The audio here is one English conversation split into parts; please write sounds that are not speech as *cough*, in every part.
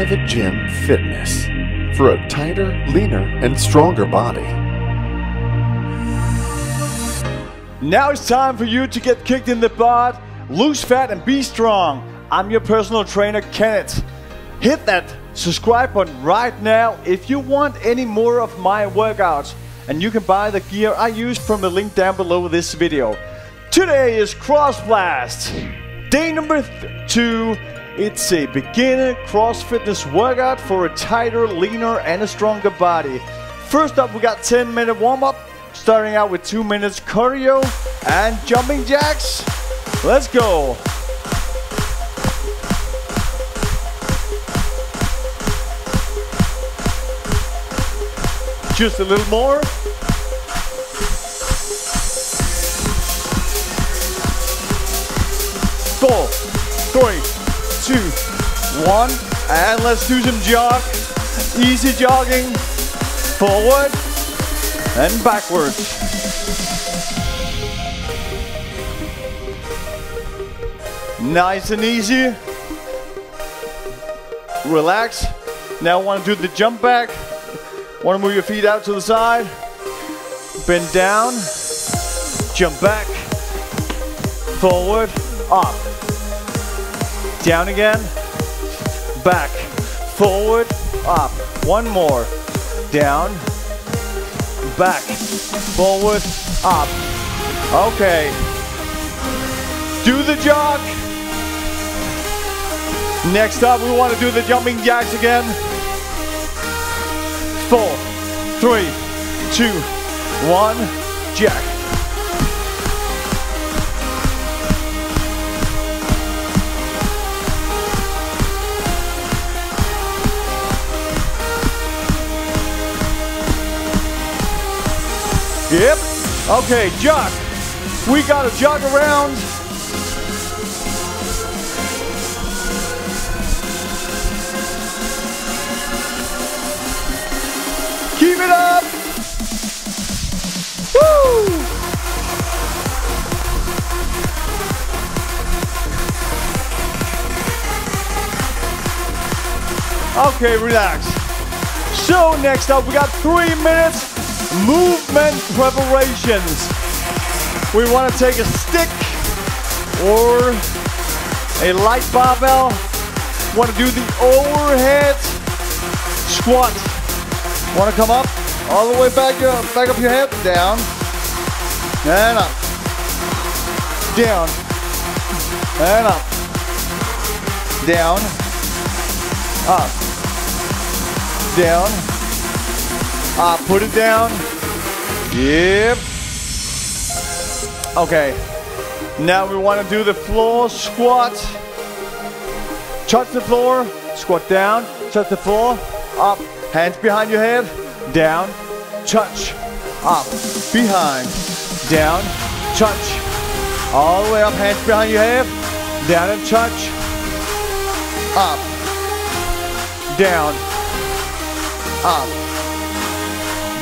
Private Gym Fitness for a tighter, leaner, and stronger body. Now it's time for you to get kicked in the butt, lose fat, and be strong. I'm your personal trainer, Kennet. Hit that subscribe button right now if you want any more of my workouts. And you can buy the gear I use from the link down below this video. Today is CrossBlast. Day number two. It's a beginner cross fitness workout for a tighter, leaner, and a stronger body. First up, we got 10 minute warm up, starting out with 2 minutes cardio and jumping jacks. Let's go. Just a little more. Four, three, two, one, and let's do some jog. Easy jogging. Forward and backwards. Nice and easy. Relax. Now want to do the jump back. Want to move your feet out to the side. Bend down. Jump back. Forward. Up. Down again. Back. Forward. Up. One more. Down. Back. Forward. Up. Okay. Do the jog. Next up, we want to do the jumping jacks again. Four, three, two, one, jack. Yep. Okay, jog. We got to jog around. Keep it up. Woo! Okay, relax. So next up, we got three minutes movement preparations. We want to take a stick or a light barbell. Want to do the overhead squat. Want to come up? All the way back, uh, back up your head, down. And up, down. And up, down, up, down, up. Put it down. Yep. Okay. Now we want to do the floor squat. Touch the floor, squat down, touch the floor, up, hands behind your head, down, touch, up, behind, down, touch, all the way up, hands behind your head, down and touch, up, down, up,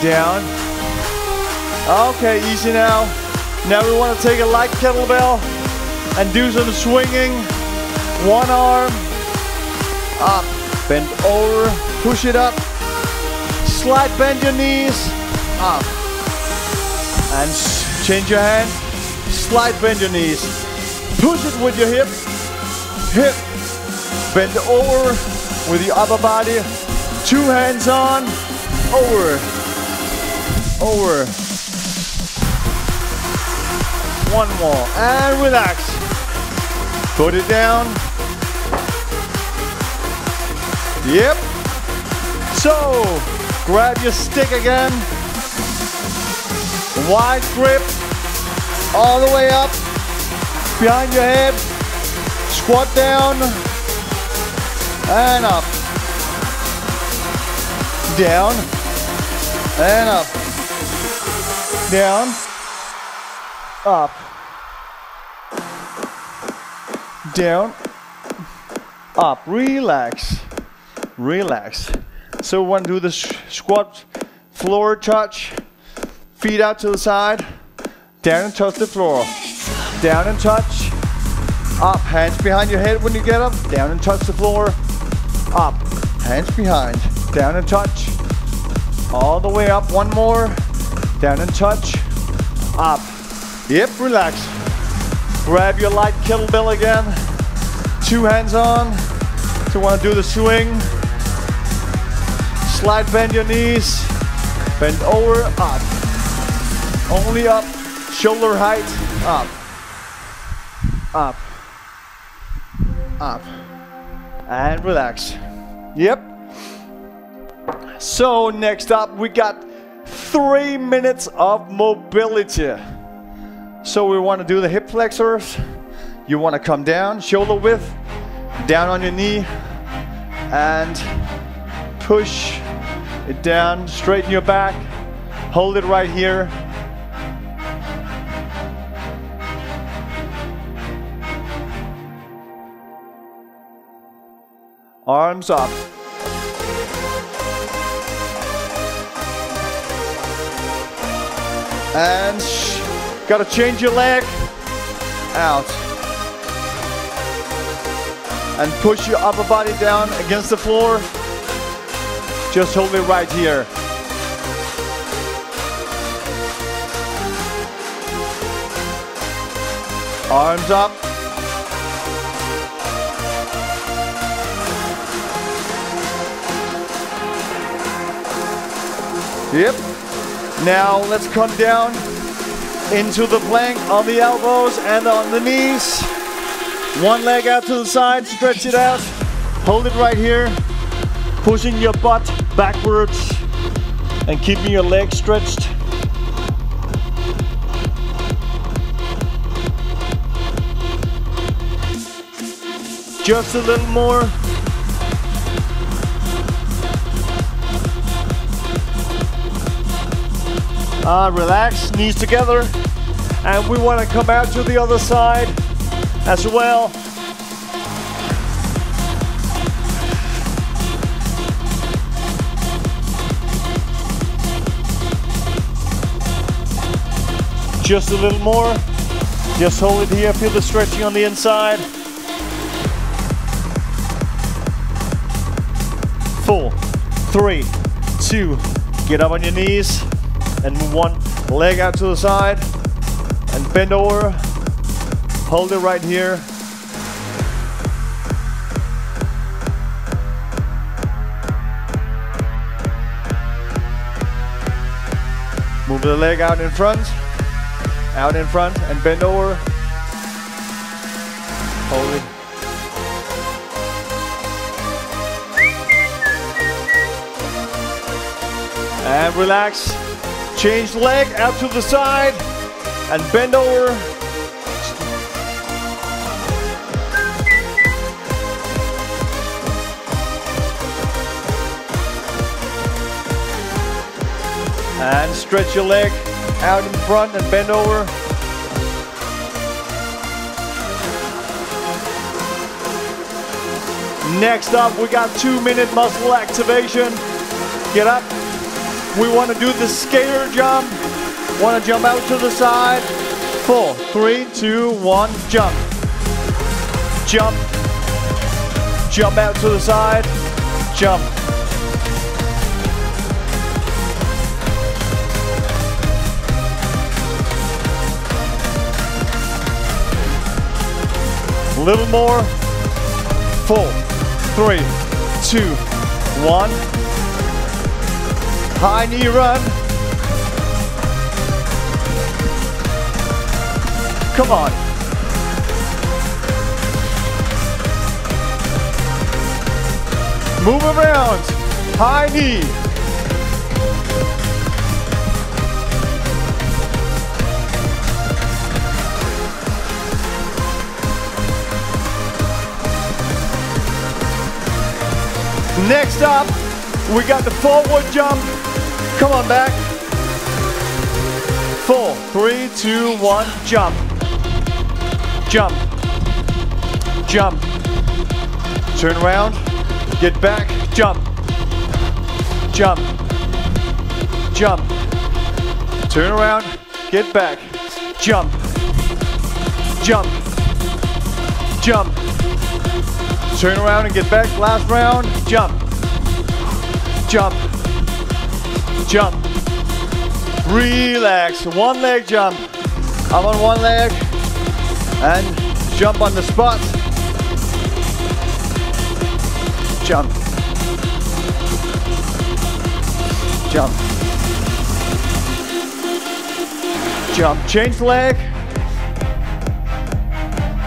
down. Okay, easy now. Now we want to take a light kettlebell and do some swinging. One arm, up, bend over, push it up, slide, bend your knees, up, and change your hand, slide, bend your knees, push it with your hip, hip, bend over with your upper body, two hands on, over, over, one more, and relax, put it down, Yep. So, grab your stick again. Wide grip. All the way up. Behind your head. Squat down. And up. Down. And up. Down. Up. Down. Up. Relax. Relax. So we want to do the squat floor touch, feet out to the side, down and touch the floor, down and touch, up, hands behind your head when you get up, down and touch the floor, up, hands behind, down and touch, all the way up, one more, down and touch, up, yep, relax, grab your light kettlebell again, two hands on, if you want to do the swing, slide bend your knees, bend over, up, only up, shoulder height, up, up, up, and relax. Yep. So next up, we got three minutes of mobility. So we want to do the hip flexors. You want to come down, shoulder width, down on your knee, and push it down, straighten your back, hold it right here. Arms up. And gotta change your leg. Out. And push your upper body down against the floor. Just hold it right here. Arms up. Yep. Now let's come down into the plank on the elbows and on the knees. One leg out to the side, stretch it out. Hold it right here. Pushing your butt backwards and keeping your legs stretched. Just a little more. Uh, relax, knees together. And we want to come out to the other side as well. Just a little more. Just hold it here, feel the stretching on the inside. Four, three, two, get up on your knees and move one leg out to the side and bend over. Hold it right here. Move the leg out in front, out in front and bend over. Hold it. And relax. Change leg out to the side and bend over. And stretch your leg out in front and bend over. Next up, we got two minute muscle activation. Get up, we want to do the skater jump. Want to jump out to the side. Four, three, two, one, jump. Jump. Jump out to the side. Jump. A little more. Four, three, two, one. High knee run. Come on. Move around. High knee. Next up, we got the forward jump. Come on back. Four, three, two, one, jump. Jump. Jump. Turn around. Get back. Jump. Jump. Jump. Turn around. Get back. Jump. Jump. Jump. Turn around and get back. Last round. Jump. Jump. Jump. Relax. One leg jump. Up on one leg. And jump on the spot. Jump. Jump. Jump. Change leg.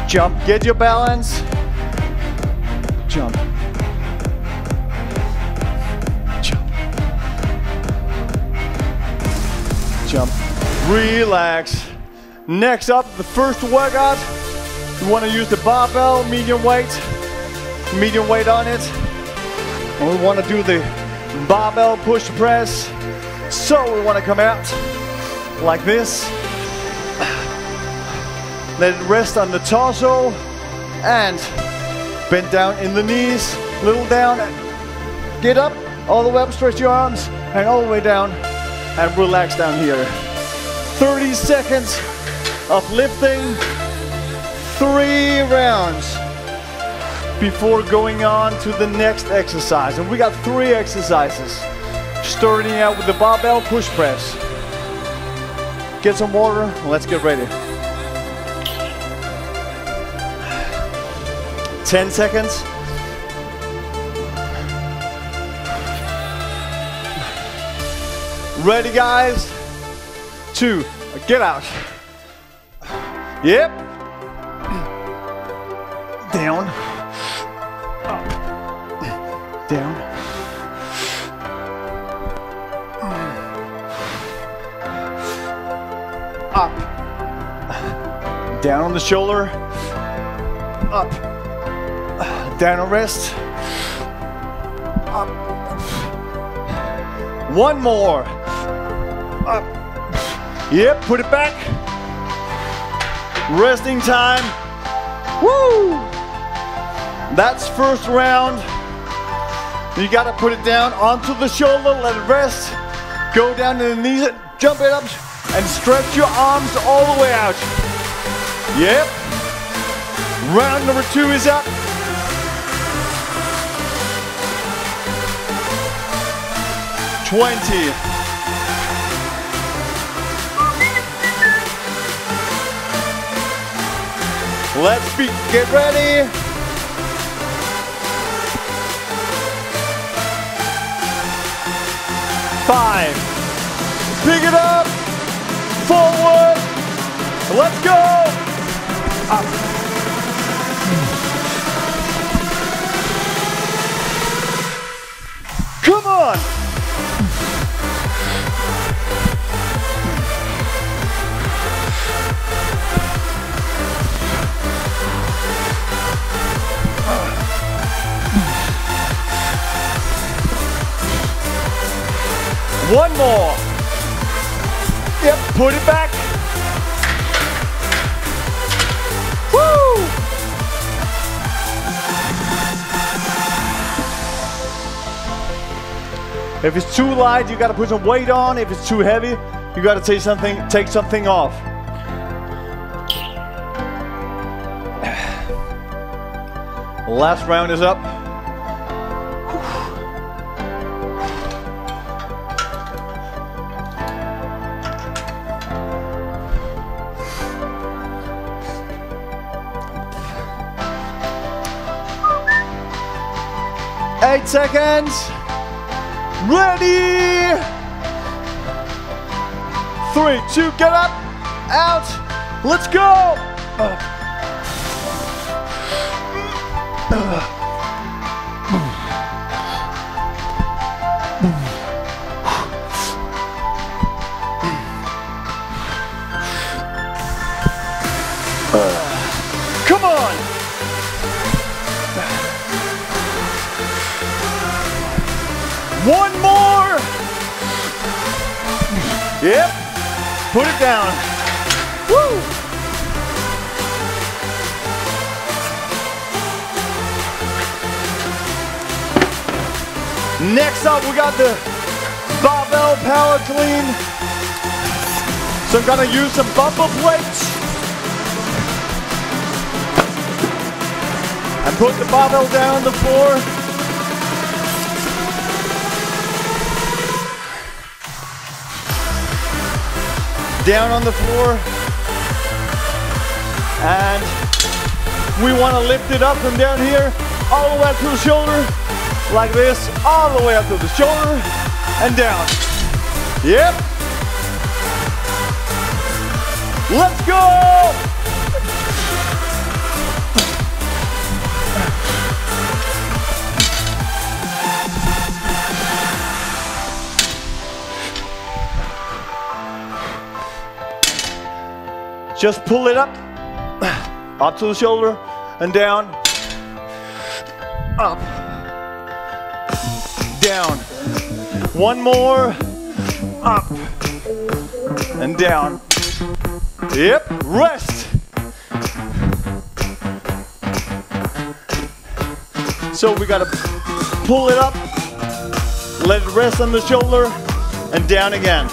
Jump. Get your balance. Relax. Next up, the first workout. You want to use the barbell, medium weight. Medium weight on it. And we want to do the barbell push press. So we want to come out like this. Let it rest on the torso and bend down in the knees, a little down. Get up, all the way up, stretch your arms, and all the way down, and relax down here. 30 seconds of lifting, three rounds before going on to the next exercise. And we got three exercises. Starting out with the barbell push press. Get some water, let's get ready. 10 seconds. Ready, guys? Two, get out. Yep. Down. Up. Down. Up. Down on the shoulder. Up. Down on wrist. Up. One more. Yep, put it back. Resting time. Woo! That's first round. You gotta put it down onto the shoulder, let it rest. Go down to the knees, jump it up, and stretch your arms all the way out. Yep. Round number two is up. Twenty. Let's be get ready. Five. Pick it up. Forward. Let's go. Up. One more. Yep, put it back. Woo! If it's too light, you gotta put some weight on. If it's too heavy, you gotta take something, take something off. *sighs* Last round is up. Seconds. Ready. Three, two, get up, out. Let's go. Come Next up, we got the barbell power clean. So I'm gonna use some bumper plates. And Put the barbell down on the floor. Down on the floor. And we want to lift it up from down here all the way up to the shoulder. Like this, all the way up to the shoulder and down. Yep. Let's go! Just pull it up, up to the shoulder and down, up, down. One more, up and down. Yep, rest. So we gotta pull it up, let it rest on the shoulder, and down again.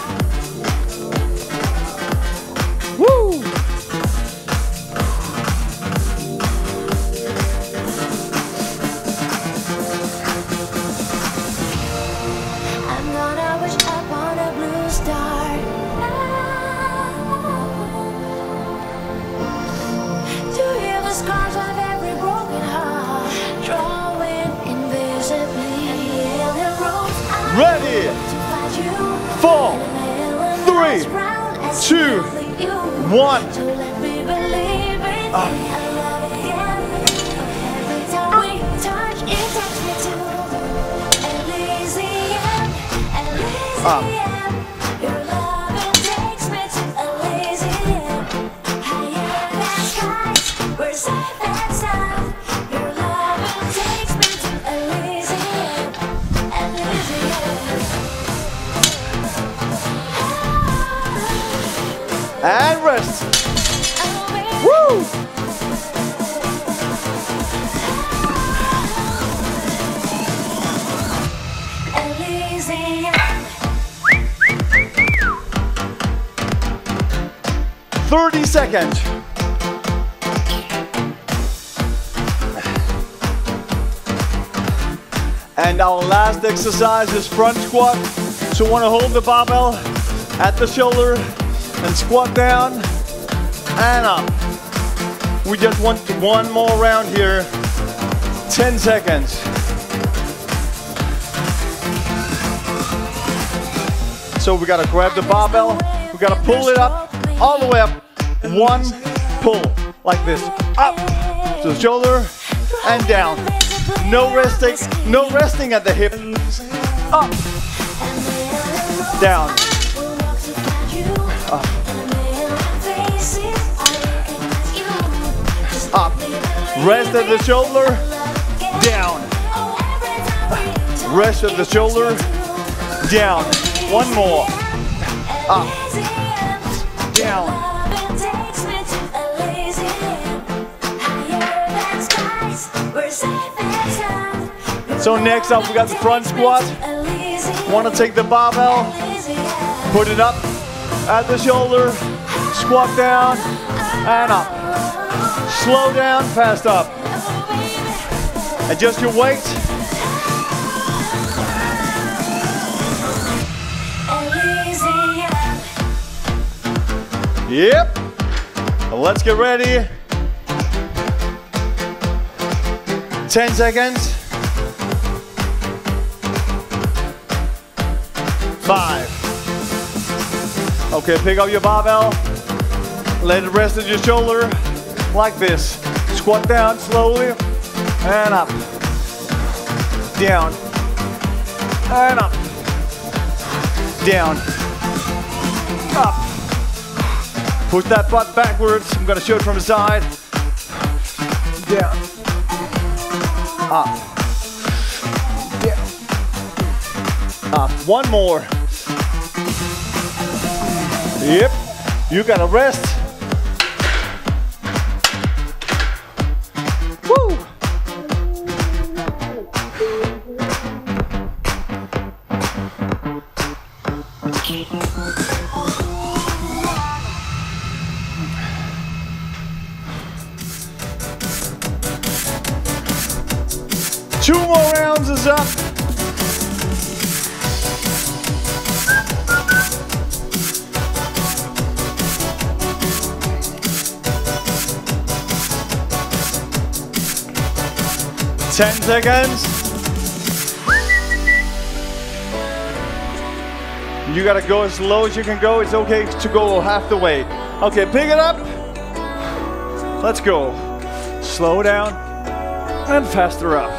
Exercise is front squat. So you want to hold the barbell at the shoulder and squat down and up. We just want one more round here. 10 seconds. So we gotta grab the barbell, we gotta pull it up, all the way up. One pull, like this. Up to the shoulder and down. No resting, no resting at the hip. Up, down. Up. Up. Rest at the shoulder. Down. Rest at the shoulder. Down. One more. Up. Down. So next up we got the front squat. Want to take the barbell, put it up at the shoulder, squat down, and up. Slow down, fast up. Adjust your weight. Yep. Let's get ready. 10 seconds. Five. Okay, pick up your barbell. Let it rest on your shoulder like this. Squat down slowly and up. Down. And up. Down. Up. Push that butt backwards. I'm gonna show it from the side. Down. Up. Down. Up. One more. You gotta rest. Seconds. You gotta go as low as you can go. It's okay to go half the way. Okay, pick it up. Let's go. Slow down and faster up.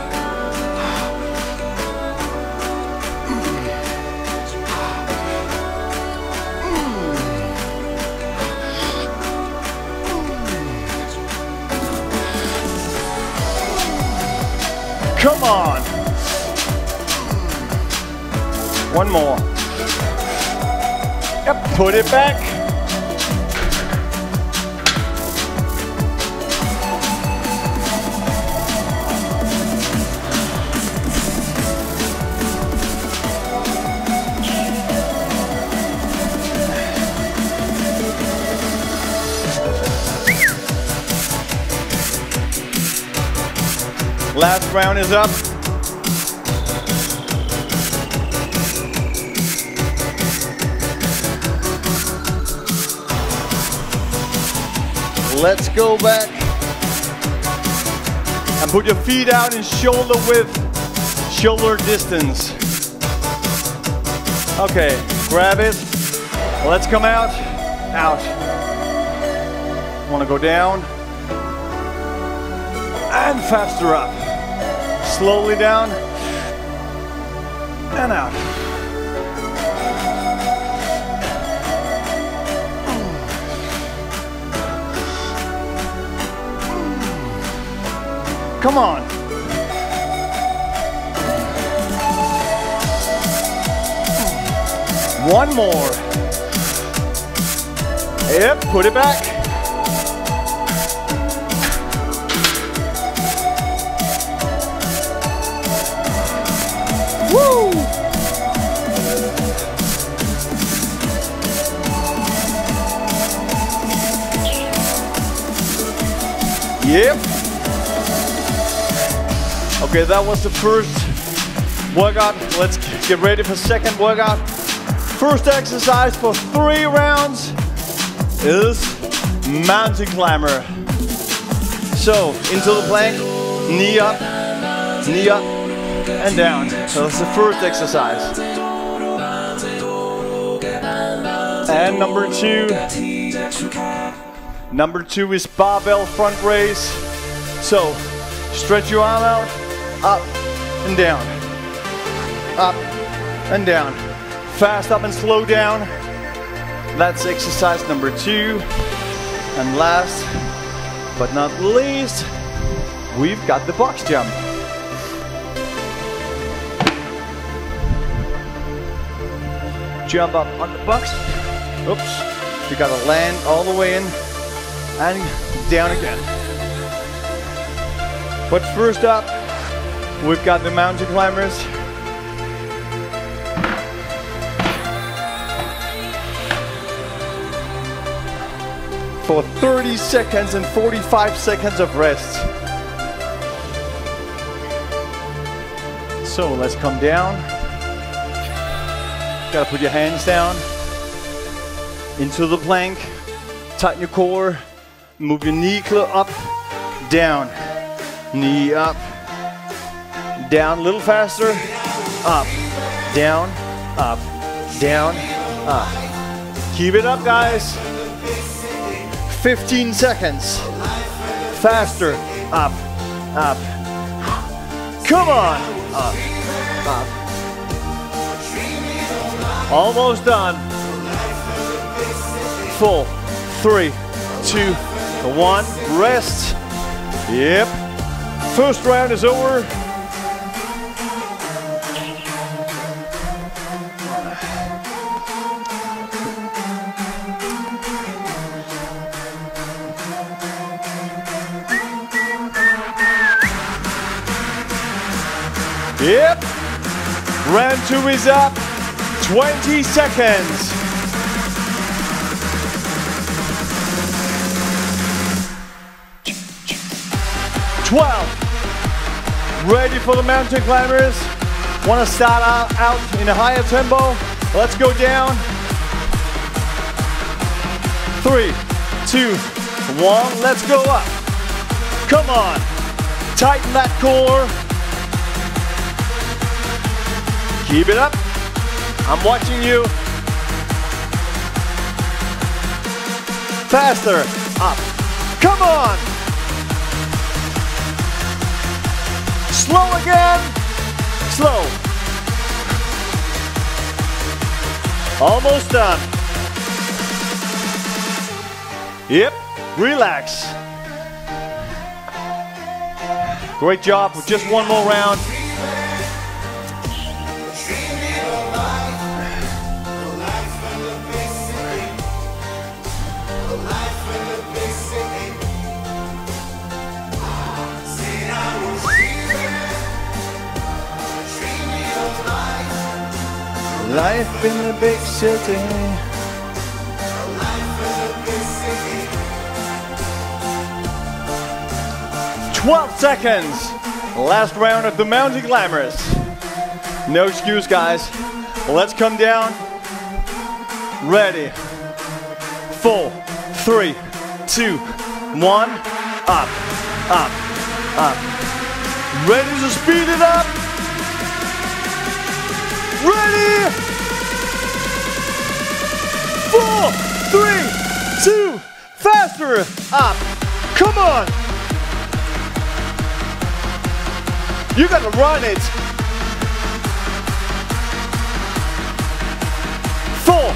Come on. One more. Yep, put it back. Round is up. Let's go back. And put your feet out in shoulder width, shoulder distance. Okay, grab it. Let's come out, out. Wanna go down? And faster up. Slowly down and out. Come on. One more. Yep, put it back. Woo! Yep. Okay, that was the first workout. Let's get ready for second workout. First exercise for three rounds is mountain climber. So, into the plank, knee up, knee up, and down. So that's the first exercise. And number two, number two is barbell front raise. So stretch your arm out, up and down, up and down. Fast up and slow down. That's exercise number two. And last but not least, we've got the box jump. Jump up on the box. Oops. You gotta land all the way in and down again. But first up, we've got the mountain climbers. For 30 seconds and 45 seconds of rest. So let's come down. Gotta put your hands down into the plank. Tighten your core. Move your knee up, down. Knee up, down a little faster. Up, down, up, down, up. Keep it up, guys. 15 seconds. Faster. Up, up. Come on. Up, up. Almost done. Four, three, two, one. Rest. Yep. First round is over. Yep. Round two is up. 20 seconds. Twelve, Ready for the mountain climbers? Want to start out, out in a higher tempo? Let's go down. Three, two, one. Let's go up. Come on. Tighten that core. Keep it up. I'm watching you. Faster. Up. Come on. Slow again. Slow. Almost done. Yep. Relax. Great job. Just one more round. Life in the big city. Twelve seconds. Last round of the Mountain Climbers. No excuse, guys. Let's come down. Ready. Four, three, two, one. Up, up, up. Ready to speed it up. Ready? Four, three, two, faster, up. Come on. You gotta run it. Four,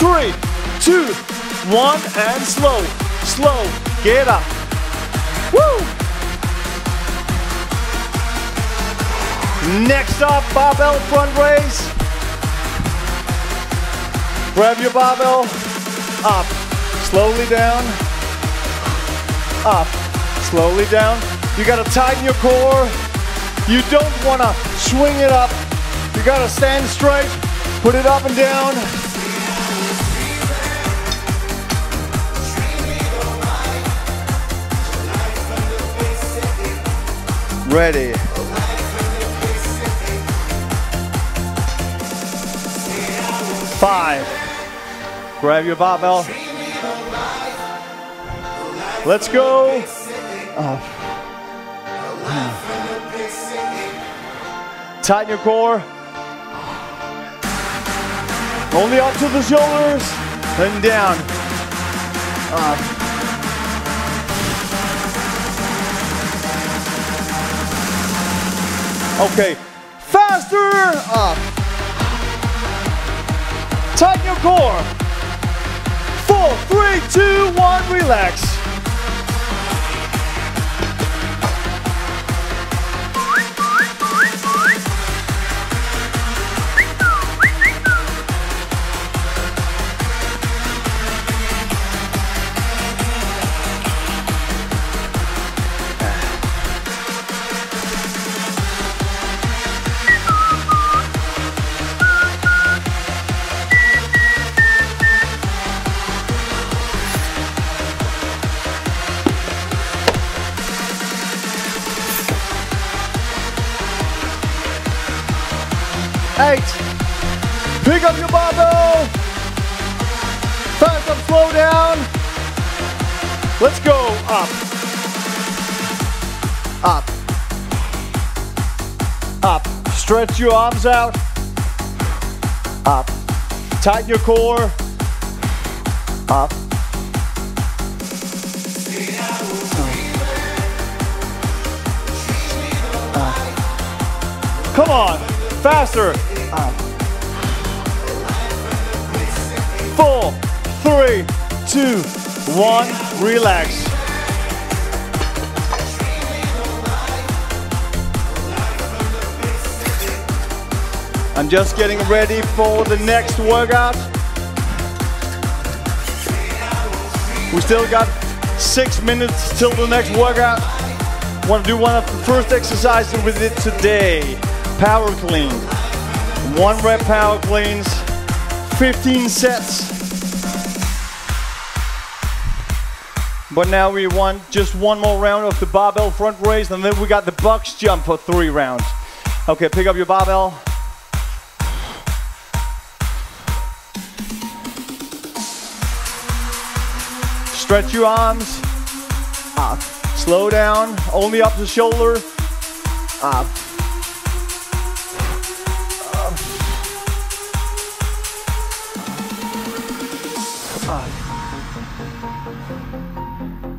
three, two, one, and slow, slow. Get up. Woo! Next up, barbell front raise. Grab your barbell, up, slowly down, up, slowly down. You gotta tighten your core. You don't wanna swing it up. You gotta stand straight, put it up and down. Ready. Five. Grab your barbell. Let's go. Up. Tighten your core. Only up to the shoulders and down. Up. Okay. Faster. Up. Tighten your core. Four, three, two, one, relax. Stretch your arms out. Up. Tighten your core. Up. Come on, faster. Up. Four, three, two, one. Relax. I'm just getting ready for the next workout. We still got six minutes till the next workout. Want to do one of the first exercises with it today. Power clean. One rep power cleans, 15 sets. But now we want just one more round of the barbell front raise, and then we got the box jump for three rounds. Okay, pick up your barbell. Stretch your arms. Up. Slow down. Only up the shoulder. Up. Up.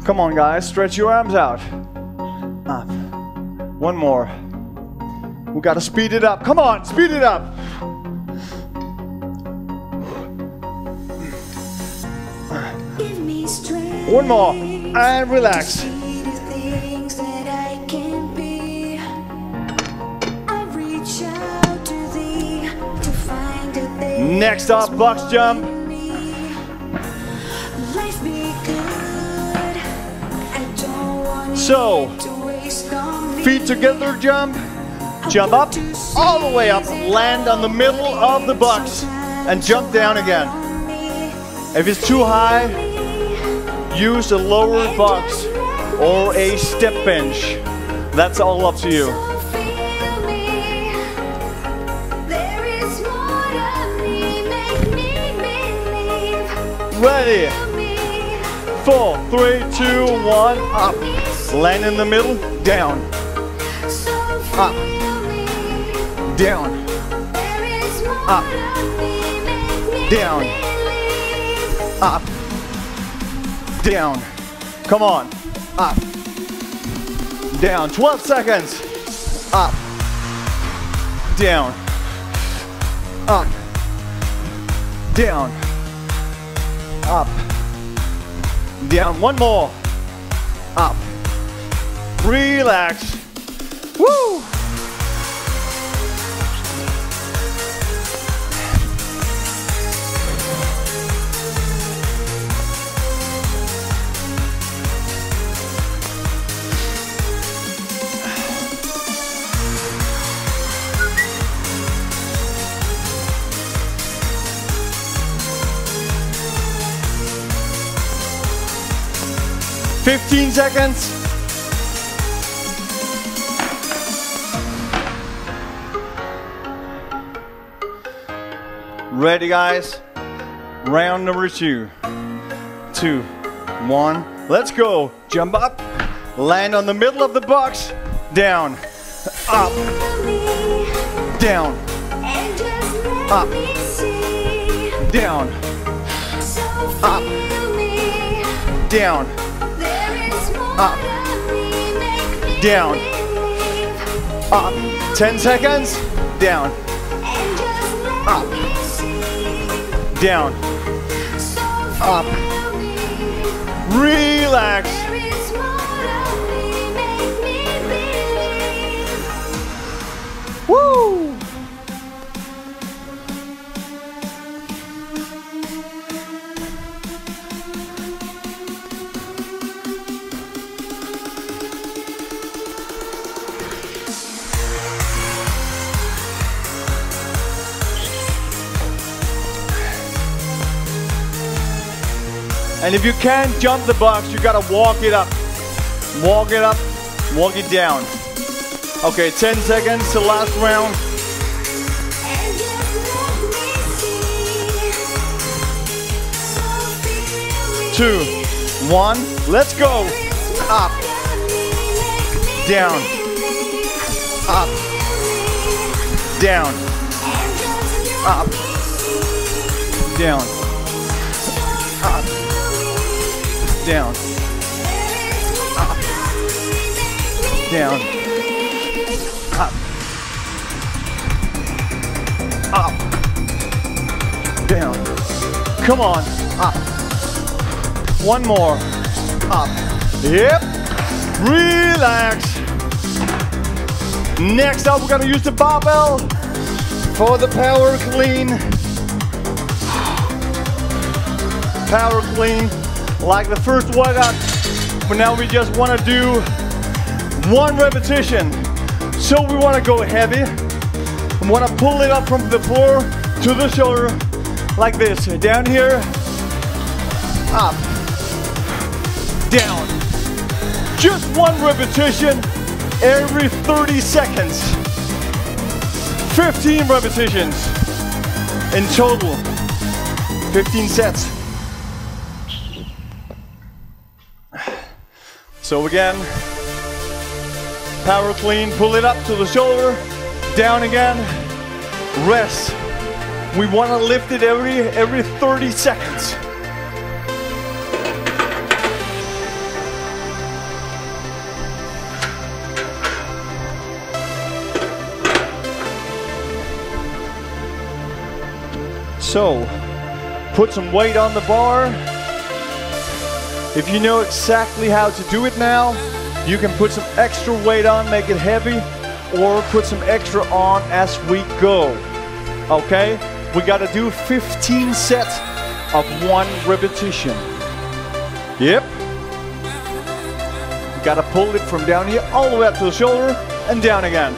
Come on, guys. Stretch your arms out. Up. One more. We gotta speed it up. Come on, speed it up. To more, and relax. Next up, box jump. So. Feet together jump. Jump up, all the way up. Land on the middle of the box and jump down again. If it's too high, use a lower box or a step bench. That's all up to you. Ready? Four, three, two, one, up. Land in the middle, down, Up. down, Up. Down. Down. Come on, up, down. 12 seconds. Up, down, up, down, up, down. One more. Up. Relax. Woo! Fifteen seconds. Ready, guys? Round number two. Two, one. Let's go. Jump up. Land on the middle of the box. Down. Up. Down. Up. Down. Up. Down. There is more Up. of me. Make me Down. Up. Ten seconds. Down. Uh, Let Up. Down. Up. Relax. And if you can't jump the box, you gotta walk it up. Walk it up, walk it down. Okay, 10 seconds to last round. Two, one, let's go. Up, Down. up, down, up, down, down, up, down, up, up, down. Come on, up. One more. Up. Yep. Relax. Next up, we're gonna use the barbell for the power clean. Power clean, like the first workout. But now we just wanna do one repetition. So we wanna go heavy. We wanna pull it up from the floor to the shoulder, like this. Down here, up, down. Just one repetition every 30 seconds. 15 repetitions in total. 15 sets. So again, power clean, pull it up to the shoulder, down again, rest. We want to lift it every every 30 seconds. So, put some weight on the bar. If you know exactly how to do it now, you can put some extra weight on, make it heavy, or put some extra on as we go. Okay? We gotta do 15 sets of one repetition. Yep. Gotta pull it from down here all the way up to the shoulder and down again.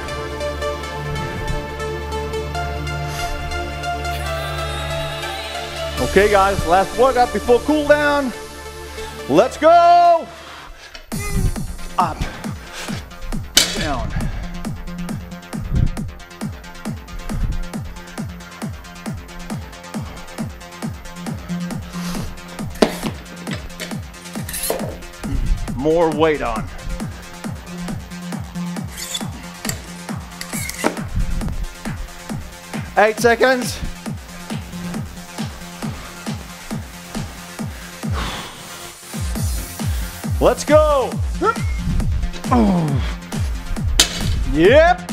Okay, guys, last workout before cool down. Let's go. Up, down. More weight on. Eight seconds. Let's go. Yep.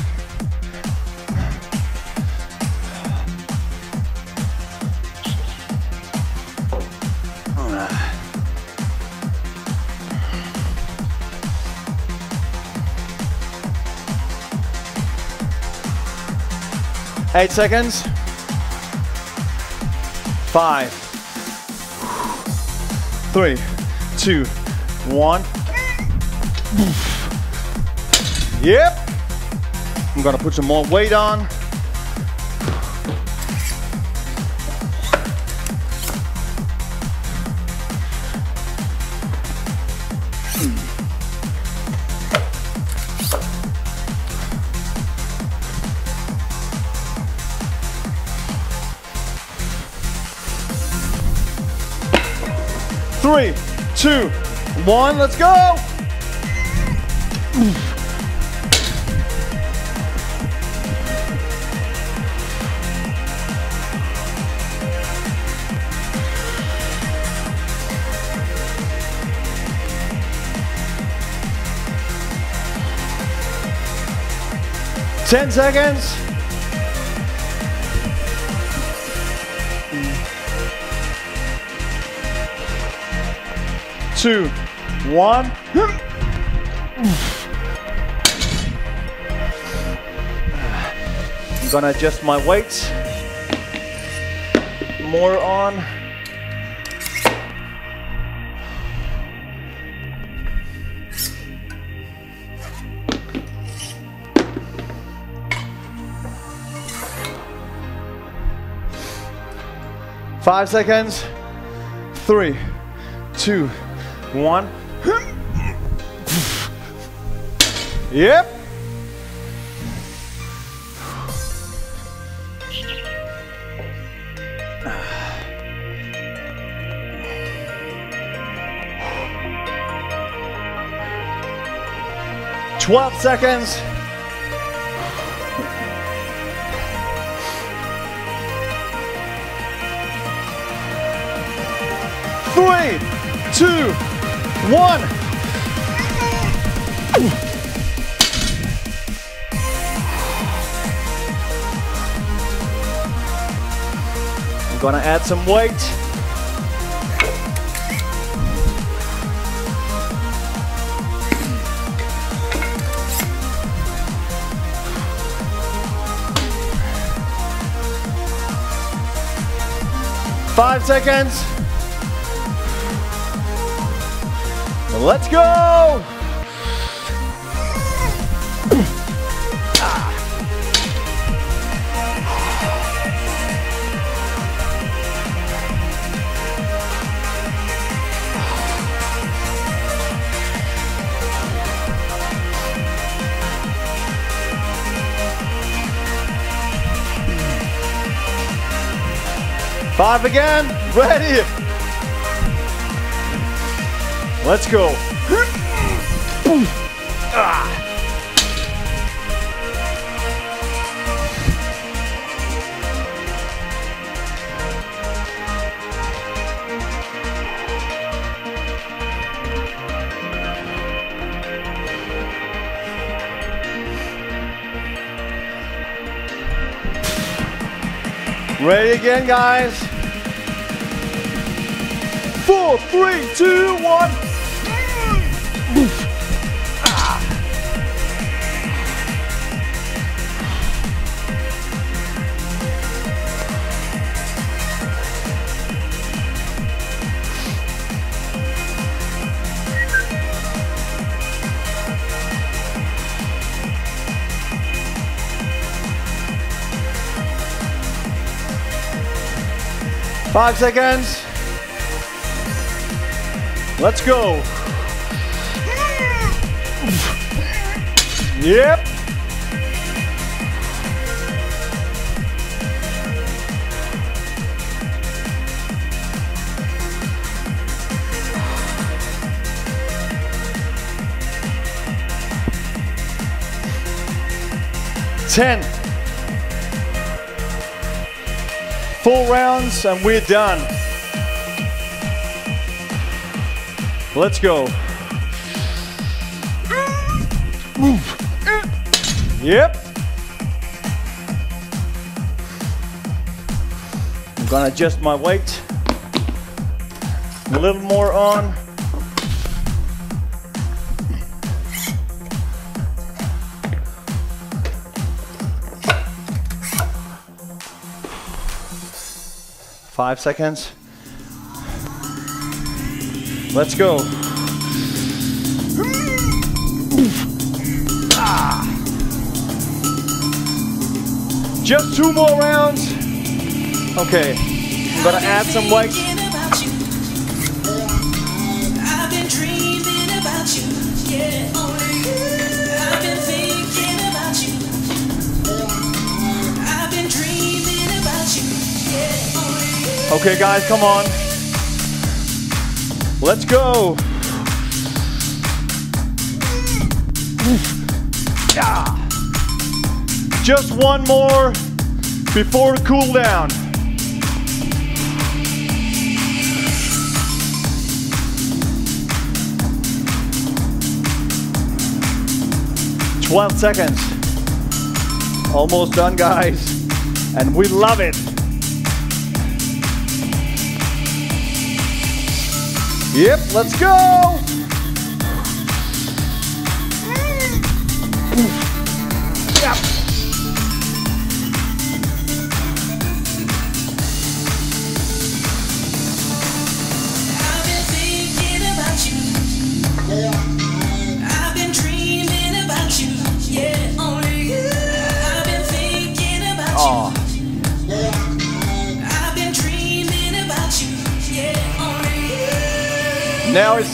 Eight seconds. Five, three, two, one. Yep. I'm gonna put some more weight on. One, let's go. Ten seconds. Two, one. I'm gonna adjust my weights. More on. Five seconds. Three, two, one. Yep. Twelve seconds. Three, two, one. I'm gonna add some weight. Five seconds. Let's go! Five again, ready. Let's go. Ready again, guys. Four, three, two, one. Five seconds. Let's go. Yep. Ten. Four rounds and we're done. Let's go. Yep. I'm gonna adjust my weight. A little more on. Five seconds. Let's go. Just two more rounds. Okay, I'm gonna add some weight. Okay, guys, come on. Let's go. Ah. Just one more before cool down. Twelve seconds. Almost done, guys. And we love it. Yep, let's go.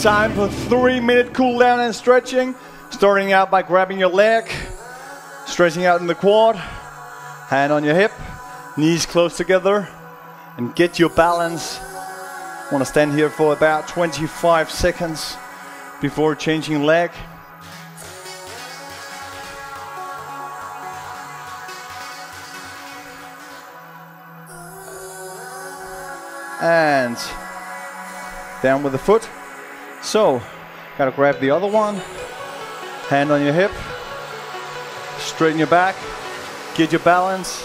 Time for three minute cool down and stretching. Starting out by grabbing your leg, stretching out in the quad, hand on your hip, knees close together, and get your balance. Want to stand here for about 25 seconds before changing leg. And down with the foot. So, gotta grab the other one, hand on your hip, straighten your back, get your balance,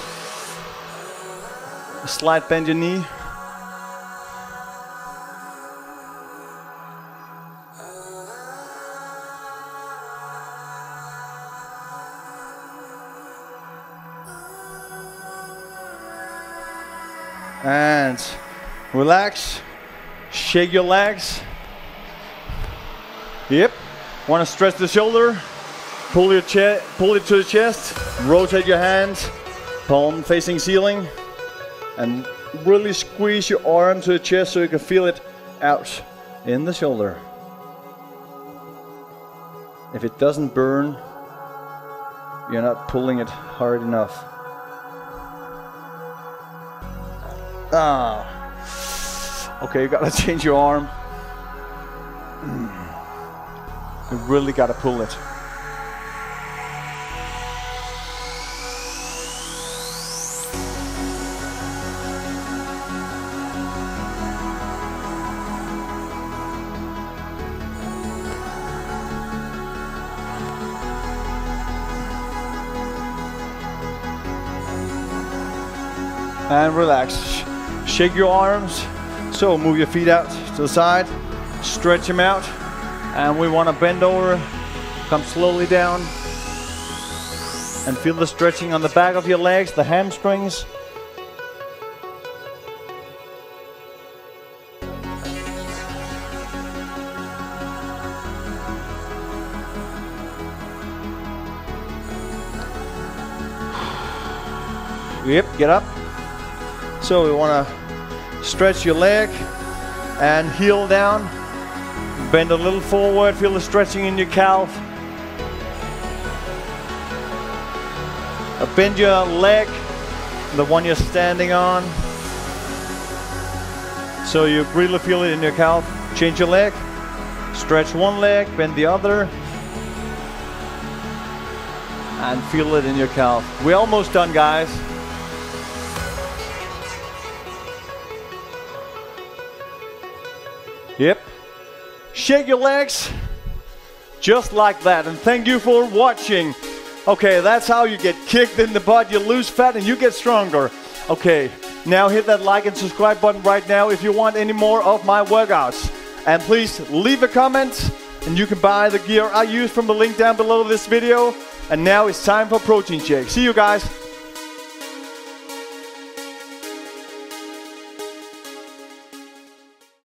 slight bend your knee. And relax. Shake your legs. Yep. Want to stretch the shoulder. Pull your chest, pull it to the chest. Rotate your hands, palm facing ceiling, and really squeeze your arm to the chest so you can feel it out in the shoulder. If it doesn't burn, you're not pulling it hard enough. Ah. Okay, you gotta *laughs* change your arm. You really gotta pull it. and relax. Shake your arms. So move your feet out to the side, stretch them out, and we want to bend over, come slowly down, and feel the stretching on the back of your legs, the hamstrings. Yep, get up. So we want to stretch your leg and heel down. Bend a little forward, feel the stretching in your calf. Uh, Bend your leg, the one you're standing on. So you really feel it in your calf. Change your leg. Stretch one leg, bend the other. And feel it in your calf. We're almost done, guys. Yep. Shake your legs just like that. And thank you for watching. Okay, that's how you get kicked in the butt. You lose fat and you get stronger. Okay, now hit that like and subscribe button right now if you want any more of my workouts. And please leave a comment and you can buy the gear I use from the link down below this video. And now it's time for protein shake. See you guys.